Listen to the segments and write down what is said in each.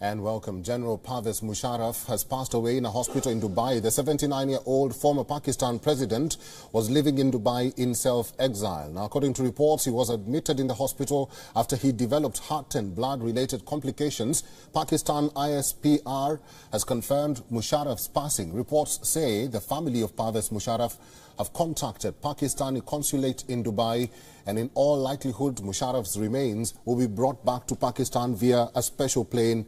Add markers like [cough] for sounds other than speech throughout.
and welcome. General Pervez Musharraf has passed away in a hospital in Dubai. The 79-year-old former Pakistan president was living in Dubai in self-exile. Now, according to reports, he was admitted in the hospital after he developed heart and blood-related complications. Pakistan ISPR has confirmed Musharraf's passing. Reports say the family of Pervez Musharraf have contacted Pakistani consulate in Dubai and in all likelihood Musharraf's remains will be brought back to Pakistan via a special plane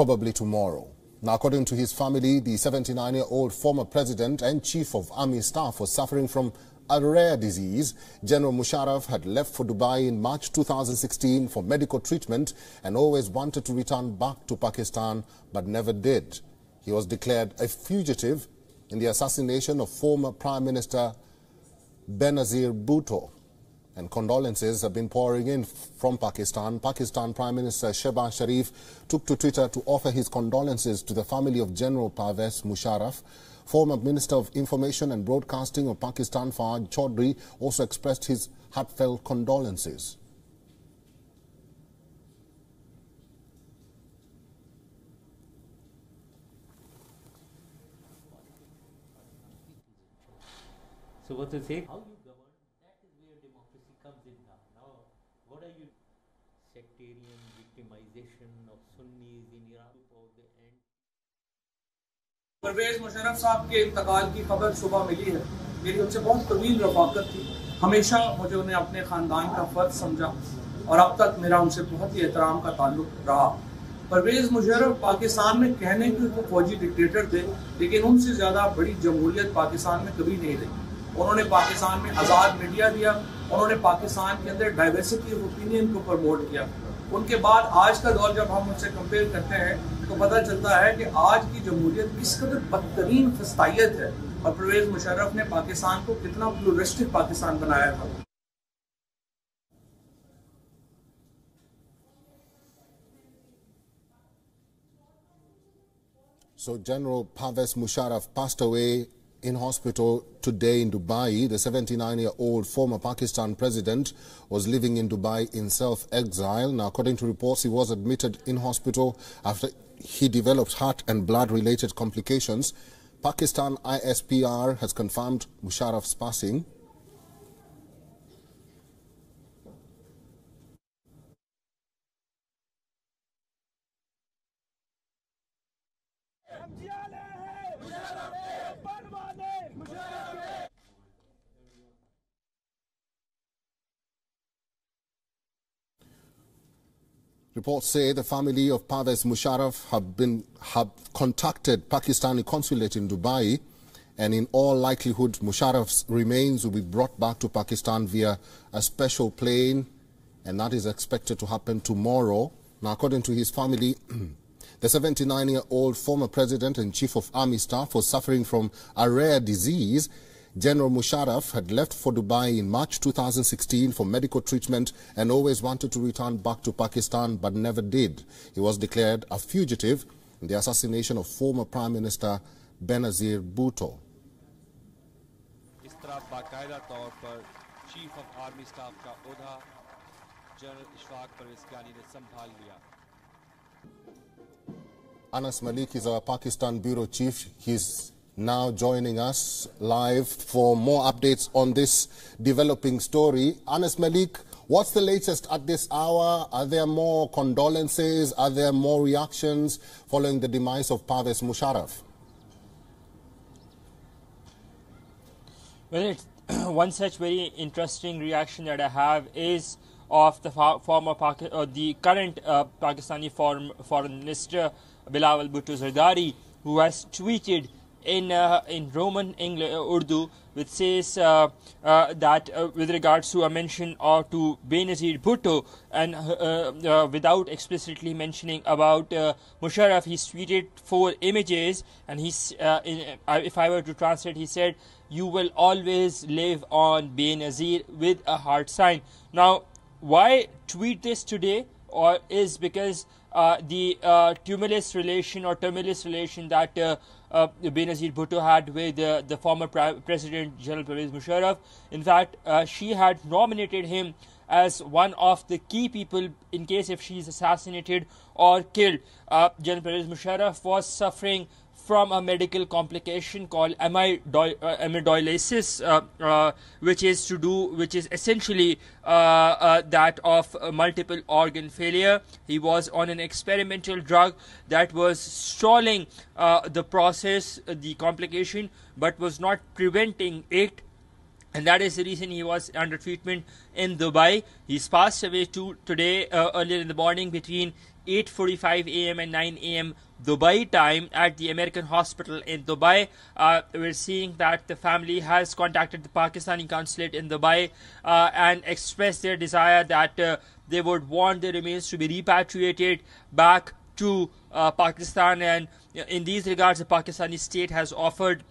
probably tomorrow. Now, according to his family, the 79-year-old former president and chief of army staff was suffering from a rare disease. General Musharraf had left for Dubai in March 2016 for medical treatment and always wanted to return back to Pakistan but never did. He was declared a fugitive in the assassination of former Prime Minister Benazir Bhutto. And condolences have been pouring in from Pakistan. Pakistan Prime Minister Shehbaz Sharif took to Twitter to offer his condolences to the family of General Pervez Musharraf. Former Minister of Information and Broadcasting of Pakistan, Fawad Chaudhry, also expressed his heartfelt condolences. So what to say? Sectarian victimization of Sunnis in Iran of the end. Parvez Musharraf साहब के इंतकाल की खबर सुबह मिली है। मेरी उनसे बहुत तवील रफाकत थी। हमेशा मुझे उन्हें अपने ख़ानदान का फ़र्ज़ समझा और अब तक मेरा उनसे बहुत ही एहतराम का ताल्लुक रहा। परवेज मुशर्रफ पाकिस्तान में कहने के तो फौजी डिक्टेटर थे, लेकिन उनसे ज़्यादा बड़ी जमहूरियत पाकिस्तान में कभी नहीं रही। उन्होंने पाकिस्तान में आज़ाद मीडिया दिया, उन्होंने पाकिस्तान के अंदर डाइवर्सिटी ऑफ़ ओपिनियन को प्रमोट किया। उनके बाद आज का दौर जब हम उनसे कंपेयर करते हैं तो पता चलता है कि आज की जमहूरियत किस कदर बदतरीन फस्तायत है। और परवेज मुशर्रफ ने पाकिस्तान को कितना प्लूरिस्टिक पाकिस्तान बनाया था। So General Parvez Musharraf passed away in hospital today in Dubai. The 79-year-old former Pakistan president was living in Dubai in self-exile. Now, according to reports, he was admitted in hospital after he developed heart and blood-related complications. Pakistan ISPR has confirmed Musharraf's passing. Reports say the family of Pervez Musharraf have been have contacted Pakistani consulate in Dubai and in all likelihood Musharraf's remains will be brought back to Pakistan via a special plane and that is expected to happen tomorrow. Now according to his family [clears throat] the 79-year-old former president and chief of army staff was suffering from a rare disease General Musharraf had left for Dubai in March 2016 for medical treatment and always wanted to return back to Pakistan but never did. He was declared a fugitive in the assassination of former Prime Minister Benazir Bhutto. इस तरह बाकायदा तौर पर chief of army staff का ओहदा general Ishfaq Parvez Kiani ने संभाल लिया Anas Malik is our Pakistan bureau chief. He's now joining us live for more updates on this developing story. Anas Malik, what's the latest at this hour? Are there more condolences? Are there more reactions following the demise of Pervez Musharraf? Well, [clears throat] one such very interesting reaction that I have is of the former Paki- uh, the current uh, Pakistani foreign, foreign minister Bilawal Bhutto Zardari, who has tweeted in uh, in Roman English, uh, Urdu, which says uh, uh, that uh, with regards to a mention or to Benazir Bhutto, and uh, without explicitly mentioning about Musharraf, he tweeted four images, and he's in, if I were to translate, he said, "You will always live on Benazir" with a heart sign. Now, why tweet this today, or is because the tumultuous relation or tumultuous relation that uh, Benazir Bhutto had with uh, the former President General Pervez Musharraf. In fact, uh, she had nominated him as one of the key people in case if she is assassinated or killed. Uh, General Pervez Musharraf was suffering from a medical complication called amyloidosis, uh, uh, which is to do, which is essentially uh, uh that of multiple organ failure. He was on an experimental drug that was stalling uh, the process, the complication, but was not preventing it and that is the reason he was under treatment in Dubai. He's passed away to today uh, earlier in the morning between 8:45 a.m. and 9 a.m. Dubai time at the American hospital in Dubai. Uh, we're seeing that the family has contacted the Pakistani consulate in Dubai uh, and expressed their desire that uh, they would want the remains to be repatriated back to uh, Pakistan. And in these regards, the Pakistani state has offered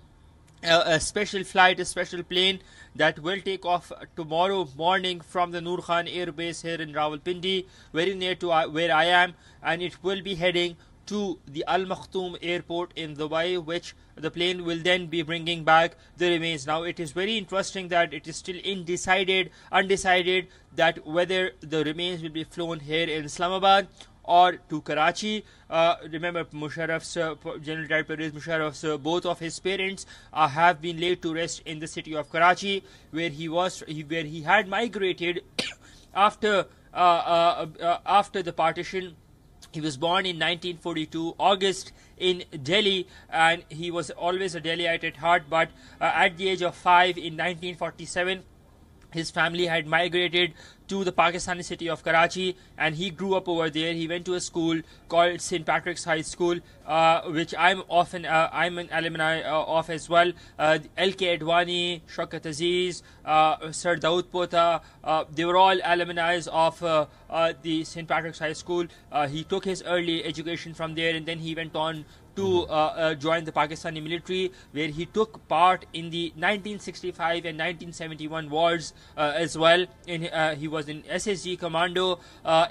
a, special flight, a special plane that will take off tomorrow morning from the Noor Khan Air Base here in Rawalpindi, very near to uh, where I am, and it will be heading to the Al Maktoum airport in Dubai, which the plane will then be bringing back the remains. Now, it is very interesting that it is still undecided, undecided that whether the remains will be flown here in Islamabad or to Karachi. Uh, remember, Musharraf's, General Dad Pervez Musharraf's, both of his parents uh, have been laid to rest in the city of Karachi, where he was, where he had migrated [coughs] after uh, uh, after the partition. He was born in 1942, August, in Delhi, and he was always a Delhiite at heart. But at the age of five in 1947, his family had migrated to the Pakistani city of Karachi and he grew up over there. He went to a school called St. Patrick's High School, uh, which I'm often, uh, I'm an alumni uh, of as well. Uh, L.K. Advani, Shaukat Aziz, uh, Sir Dawood Pota, uh, they were all alumni of the St. Patrick's High School. he took his early education from there and then he went on to uh, uh, join the Pakistani military, where he took part in the 1965 and 1971 wars uh, as well. In, he was in SSG Commando.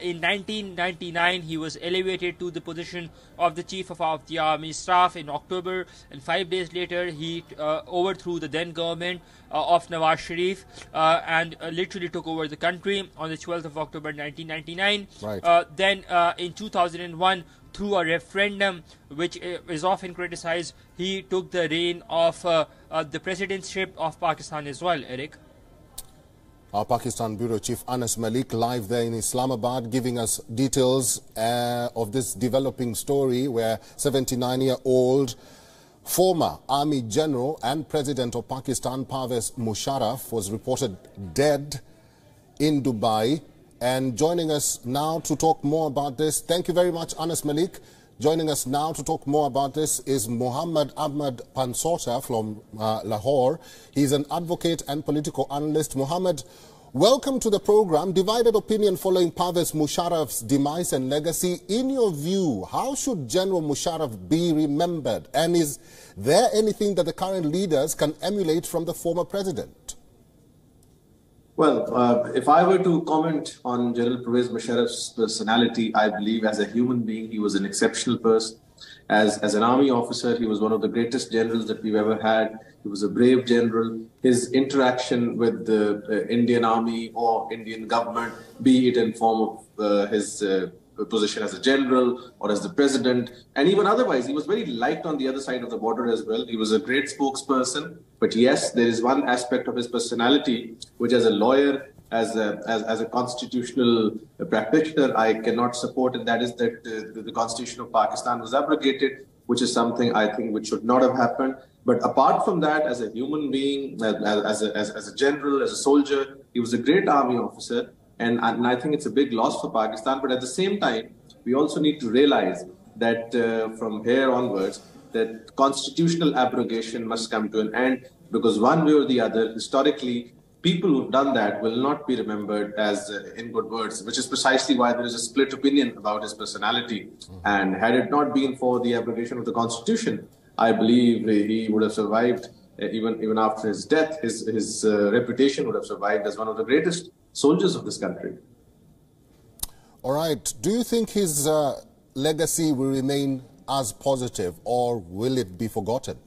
in 1999, he was elevated to the position of the Chief of, of the Army Staff in October, and five days later, he overthrew the then government of Nawaz Sharif and literally took over the country on the 12th of October 1999. Right. then in 2001, through a referendum which uh, is often criticized, he took the reign of uh, uh, the presidentship of Pakistan as well, Eric. Our Pakistan Bureau Chief Anas Malik live there in Islamabad giving us details uh, of this developing story where 79-year-old former Army General and President of Pakistan Pervez Musharraf was reported dead in Dubai and joining us now to talk more about this, thank you very much, Anas Malik. Joining us now to talk more about this is Muhammad Ahmad Pansota from uh, Lahore. He's an advocate and political analyst. Muhammad, welcome to the program. Divided opinion following Pervez Musharraf's demise and legacy. In your view, how should General Musharraf be remembered? And is there anything that the current leaders can emulate from the former president? Well, uh, if I were to comment on General Pervez Musharraf's personality, I believe as a human being, he was an exceptional person. As, as an army officer, he was one of the greatest generals that we've ever had. He was a brave general. His interaction with the uh, Indian army or Indian government, be it in form of uh, his uh, position as a general or as the president, and even otherwise, he was very liked on the other side of the border as well. He was a great spokesperson. But yes, there is one aspect of his personality which, as a lawyer, as a, as, as a constitutional practitioner, I cannot support, and that is that uh, the, the Constitution of Pakistan was abrogated, which is something I think which should not have happened. But apart from that, as a human being, as, as, a, as, as a general, as a soldier, he was a great army officer. And, and I think it's a big loss for Pakistan. But at the same time, we also need to realize that uh, from here onwards, that constitutional abrogation must come to an end because one way or the other, historically, people who've done that will not be remembered as uh, in good words, which is precisely why there is a split opinion about his personality. Mm-hmm. And had it not been for the abrogation of the constitution, I believe he would have survived uh, even even after his death. His his uh, reputation would have survived as one of the greatest soldiers of this country. All right. Do you think his uh, legacy will remain as positive or will it be forgotten?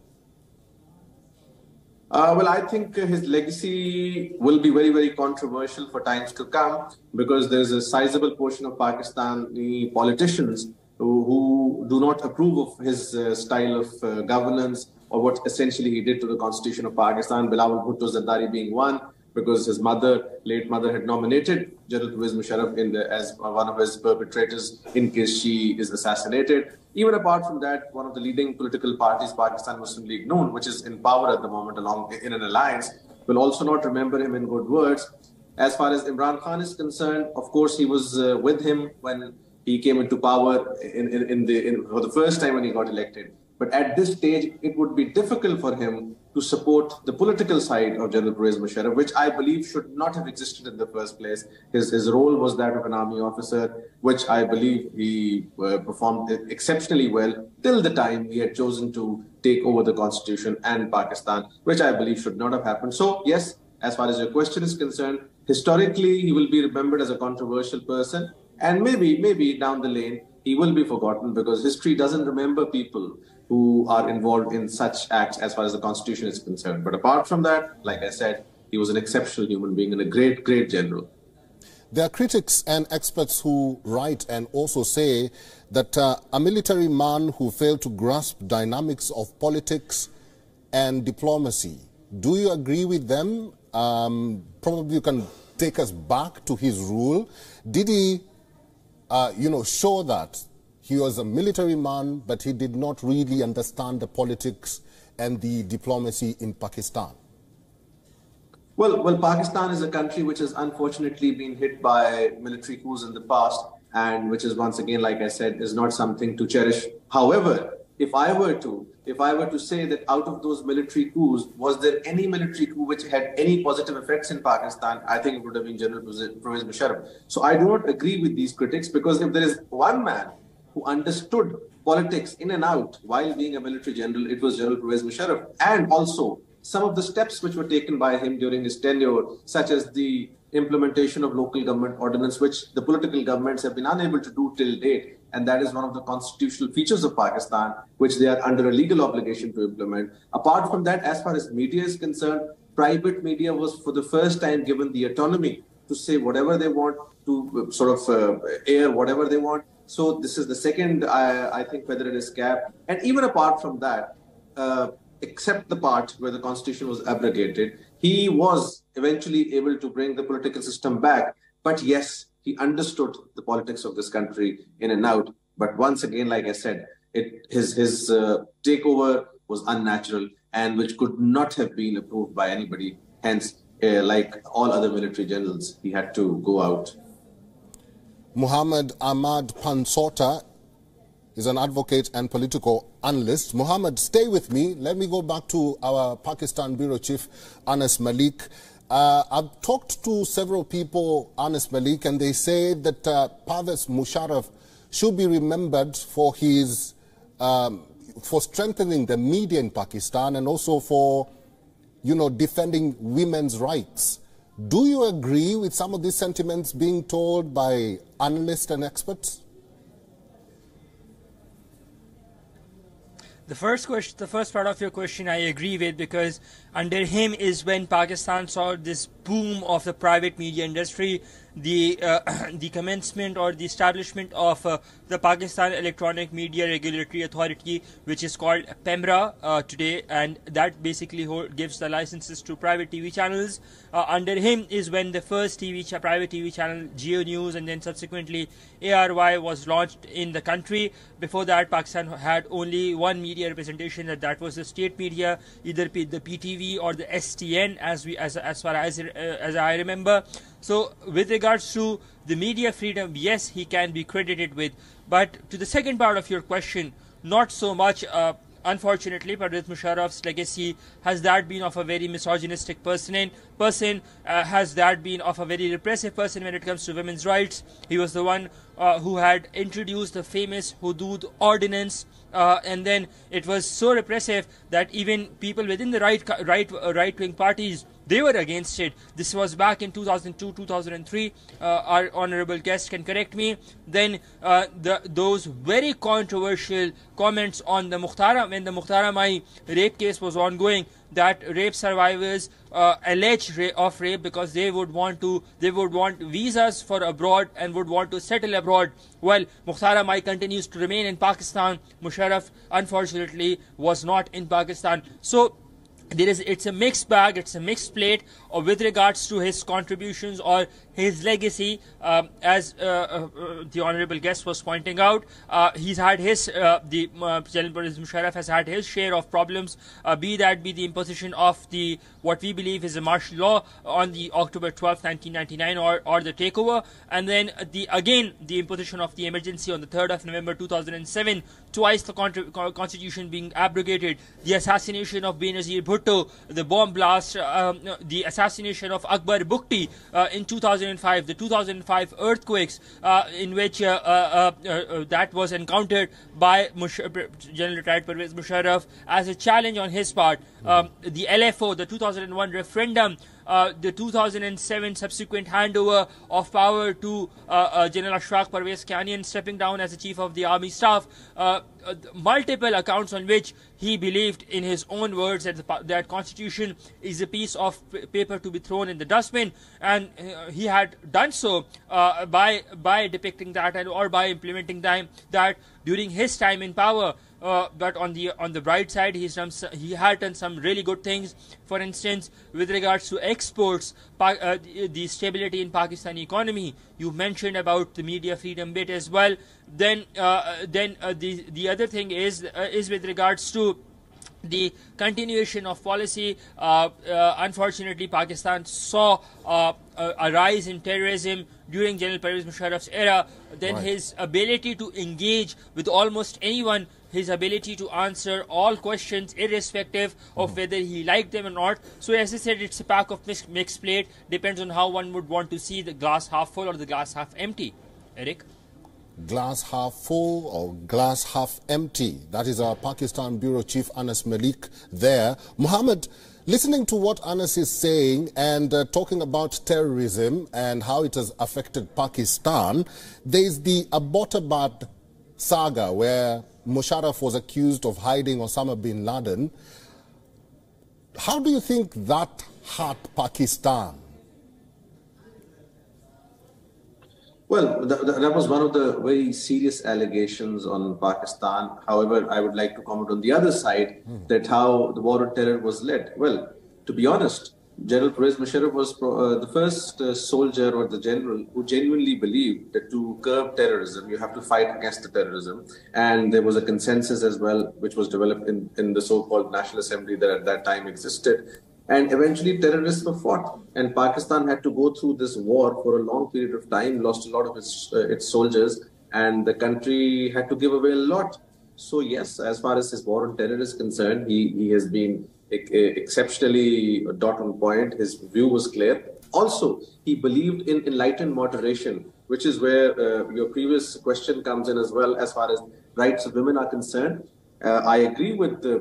Uh, well, I think his legacy will be very, very controversial for times to come because there's a sizable portion of Pakistani politicians who, who do not approve of his uh, style of uh, governance or what essentially he did to the constitution of Pakistan, Bilawal Bhutto Zardari being one, because his mother, late mother, had nominated General Pervez Musharraf in the, as one of his perpetrators in case she is assassinated. Even apart from that, one of the leading political parties, Pakistan Muslim League Noon, which is in power at the moment along in an alliance, will also not remember him in good words. As far as Imran Khan is concerned, of course, he was uh, with him when he came into power in, in, in the in, for the first time when he got elected. But at this stage, it would be difficult for him to support the political side of General Pervez Musharraf, which I believe should not have existed in the first place. His, his role was that of an army officer, which I believe he uh, performed exceptionally well till the time he had chosen to take over the constitution and Pakistan, which I believe should not have happened. So, yes, as far as your question is concerned, historically, he will be remembered as a controversial person. And maybe, maybe down the lane, he will be forgotten because history doesn't remember people who are involved in such acts as far as the constitution is concerned. But apart from that, like I said, he was an exceptional human being and a great, great general. There are critics and experts who write and also say that uh, a military man who failed to grasp dynamics of politics and diplomacy. Do you agree with them? Um, probably you can take us back to his rule. Did he, uh, you know, show that he was a military man, but he did not really understand the politics and the diplomacy in Pakistan. Well, well, Pakistan is a country which has unfortunately been hit by military coups in the past, and which is once again, like I said, is not something to cherish. However, if I were to, if I were to say that out of those military coups, was there any military coup which had any positive effects in Pakistan? I think it would have been General Pervez Musharraf. So I do not agree with these critics because if there is one man who understood politics in and out while being a military general, it was General Pervez Musharraf. And also some of the steps which were taken by him during his tenure, such as the implementation of local government ordinance, which the political governments have been unable to do till date. And that is one of the constitutional features of Pakistan, which they are under a legal obligation to implement. Apart from that, as far as media is concerned, private media was for the first time given the autonomy to say whatever they want, to sort of uh, air whatever they want. So this is the second, I, I think, whether it is cap. And even apart from that, uh, except the part where the constitution was abrogated, he was eventually able to bring the political system back. But yes, he understood the politics of this country in and out. But once again, like I said, it, his his uh, takeover was unnatural and which could not have been approved by anybody. Hence, uh, like all other military generals, he had to go out Muhammad Ahmad Pansota is an advocate and political analyst. Muhammad, stay with me. Let me go back to our Pakistan Bureau Chief, Anas Malik. Uh, I've talked to several people, Anas Malik, and they say that uh, Musharraf should be remembered for his um, for strengthening the media in Pakistan and also for, you know, defending women's rights. Do you agree with some of these sentiments being told by analysts and experts? The first question, the first part of your question, I agree with because under him is when Pakistan saw this boom of the private media industry the uh, [clears throat] the commencement or the establishment of uh, the Pakistan Electronic Media Regulatory Authority, which is called PEMRA uh, today, and that basically gives the licenses to private TV channels. Uh, under him is when the first TV private TV channel Geo News, and then subsequently ARY was launched in the country. Before that, Pakistan had only one media representation, and that was the state media, either the PTV or the STN, as we as as far as uh, as I remember. So, with regards to the media freedom, yes, he can be credited with. But to the second part of your question, not so much. Uh, unfortunately, Pervez Musharraf's legacy has that been of a very misogynistic person. Person uh, has that been of a very repressive person when it comes to women's rights. He was the one uh, who had introduced the famous Hudud ordinance. Uh, and then it was so repressive that even people within the right right right wing parties they were against it. This was back in 2002, 2003. Uh, our honorable guest can correct me. Then uh, the, those very controversial comments on the Mukhtaran when the Mukhtaran Mai rape case was ongoing that rape survivors uh, alleged ra- of rape because they would want to they would want visas for abroad and would want to settle abroad well Mukhtaran Mai continues to remain in Pakistan Musharraf unfortunately was not in Pakistan so there is it's a mixed bag it's a mixed plate or with regards to his contributions or his legacy, um, as uh, uh, the honorable guest was pointing out, uh, he's had his uh, the uh, Pervez Musharraf has had his share of problems, uh, be that be the imposition of the what we believe is a martial law on the October 12, 1999, or or the takeover, and then the again the imposition of the emergency on the 3rd of November 2007, twice the constitution being abrogated, the assassination of Benazir Bhutto, the bomb blast, um, the assassination of Akbar Bugti in 2005, the 2005 earthquakes, uh, in which uh, uh, uh, that was encountered by Mush- General retired Pervez Musharraf as a challenge on his part. Um, the LFO, the 2001 referendum, uh, the 2007 subsequent handover of power to uh, uh, General Ashfaq Parvez Kayani stepping down as the chief of the army staff, multiple accounts on which he believed, in his own words, that the that constitution is a piece of paper to be thrown in the dustbin, and he had done so by by depicting that and or by implementing that that during his time in power. Uh, but on the on the bright side, he's done he had done some really good things. For instance, with regards to exports, uh, the, the, stability in Pakistani economy. You mentioned about the media freedom bit as well. Then uh, then uh, the the other thing is uh, is with regards to the continuation of policy. Uh, uh, unfortunately, Pakistan saw uh, a rise in terrorism during General Pervez Musharraf's era. Then right. his ability to engage with almost anyone his ability to answer all questions irrespective of mm. whether he liked them or not. So as I said, it's a pack of mixed, mixed plate. Depends on how one would want to see the glass half full or the glass half empty. Eric? Glass half full or glass half empty. That is our Pakistan Bureau Chief Anas Malik there. Muhammad, listening to what Anas is saying and uh, talking about terrorism and how it has affected Pakistan, there is the Abbottabad saga where Musharraf was accused of hiding Osama bin Laden. How do you think that hurt Pakistan? Well, that, that, was one of the very serious allegations on Pakistan. However, I would like to comment on the other side hmm. that how the war on terror was led. Well, to be honest, General Pervez Musharraf was uh, the first uh, soldier or the general who genuinely believed that to curb terrorism, you have to fight against the terrorism. And there was a consensus as well, which was developed in, in the so-called National Assembly that at that time existed. And eventually terrorists were fought. And Pakistan had to go through this war for a long period of time, lost a lot of its, uh, its soldiers, and the country had to give away a lot. So yes, as far as his war on terror is concerned, he, he has been exceptionally dot on point. His view was clear. Also, he believed in enlightened moderation, which is where uh, your previous question comes in as well, as far as rights of women are concerned. Uh, I agree with the,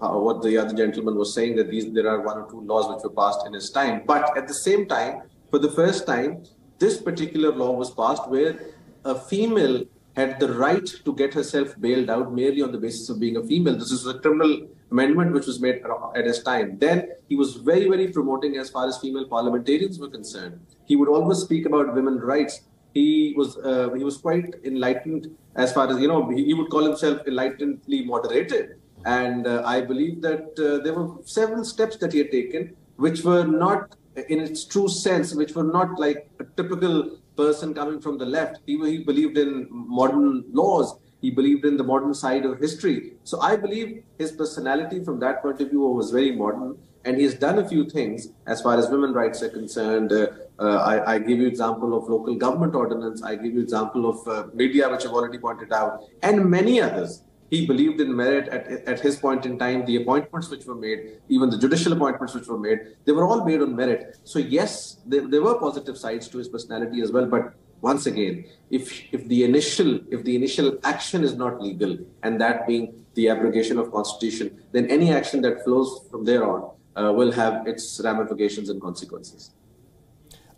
uh, what the other gentleman was saying that these there are one or two laws which were passed in his time. But at the same time, for the first time, this particular law was passed where a female had the right to get herself bailed out merely on the basis of being a female. This is a criminal amendment which was made at his time. Then he was very, very promoting as far as female parliamentarians were concerned. He would always speak about women's rights. He was uh, he was quite enlightened as far as you know. He, he would call himself enlightenedly moderated, and uh, I believe that uh, there were several steps that he had taken which were not in its true sense, which were not like a typical person coming from the left. He, he believed in modern laws he believed in the modern side of history. So I believe his personality from that point of view was very modern. And he has done a few things as far as women rights are concerned. Uh, uh, I, I, give you example of local government ordinance. I give you example of uh, media, which I've already pointed out, and many others. He believed in merit at, at his point in time. The appointments which were made, even the judicial appointments which were made, they were all made on merit. So yes, there, there were positive sides to his personality as well. But once again, if if the initial if the initial action is not legal, and that being the abrogation of constitution, then any action that flows from there on uh, will have its ramifications and consequences.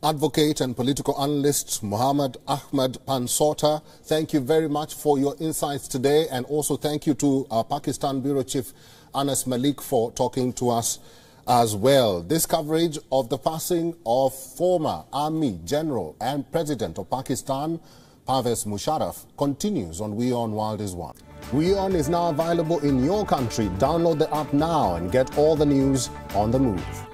Advocate and political analyst Muhammad Ahmed Pansota, thank you very much for your insights today and also thank you to our Pakistan Bureau Chief Anas Malik for talking to us as well. This coverage of the passing of former Army General and President of Pakistan, Pervez Musharraf, continues on WION World is One. WION is now available in your country. Download the app now and get all the news on the move.